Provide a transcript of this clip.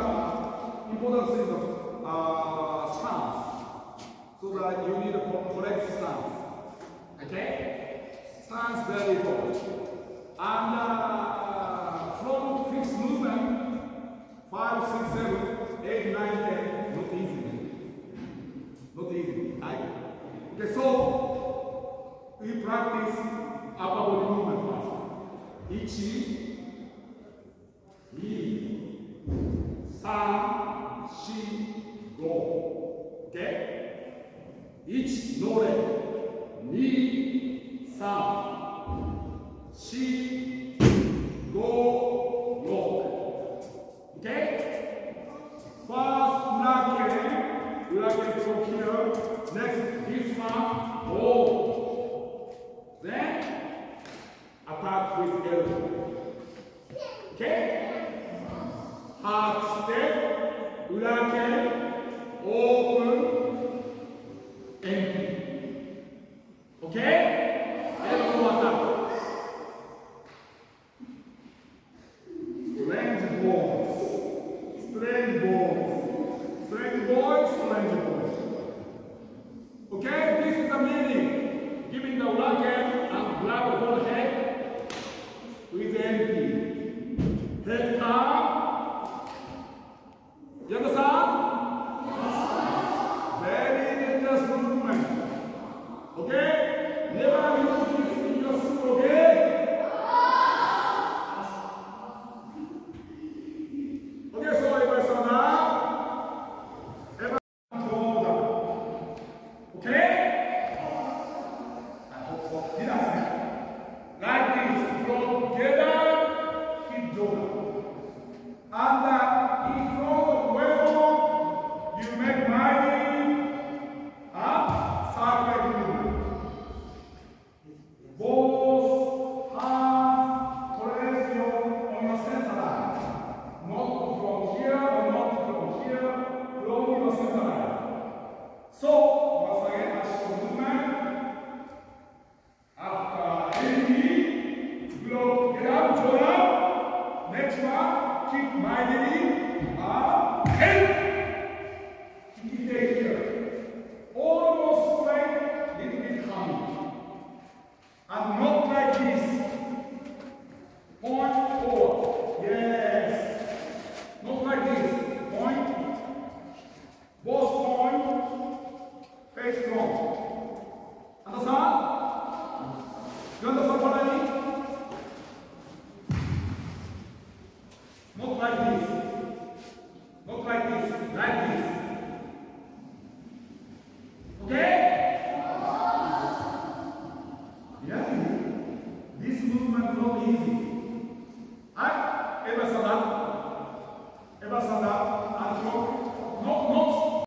important is uh, stance. So that you need a correct stance. Okay? Stance very important. And uh, from fixed movement, five, six, seven, eight, nine, ten, not easy. Not easy. Right? Okay, so we practice upper body movement first. 1、1、ノーレ2、3、4、5、6。OK? First, 裏剣。裏剣 from here. Next, this one. Oh. Then, attack with elbow. Okay? Half step, Okay? Elbow attack. Strange boys. Strange boys. Strange boys, strange boys. Okay, this is the meaning. Giving the racket and grab the head with empty. Head up. Coming. And ah, not like this. Point forward. Yes. Not like this. Understand? You understand what I mean? Not like this. Not like this. Like this. Okay? Yeah. This movement not easy. I ever